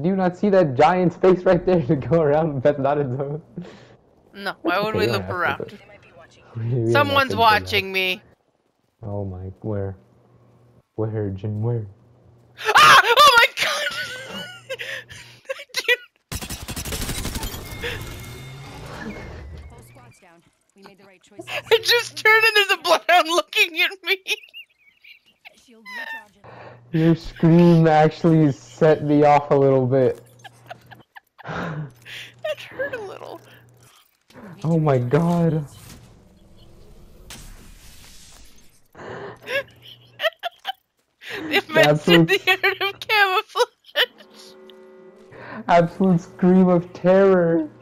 do you not see that giant space right there to go around Bethnaden zone? No, why would we Okay, loop around? We- we Someone's have to do that. watching me. Oh my, where? Where, Jin, where? Ah! Oh my god! Whole squad's down. We made the right choices. I just turned and there's a bloodhound looking at me shield recharging. Your scream actually set me off a little bit. it hurt a little. Oh my god. it mastered the art of camouflage. Absolute scream of terror.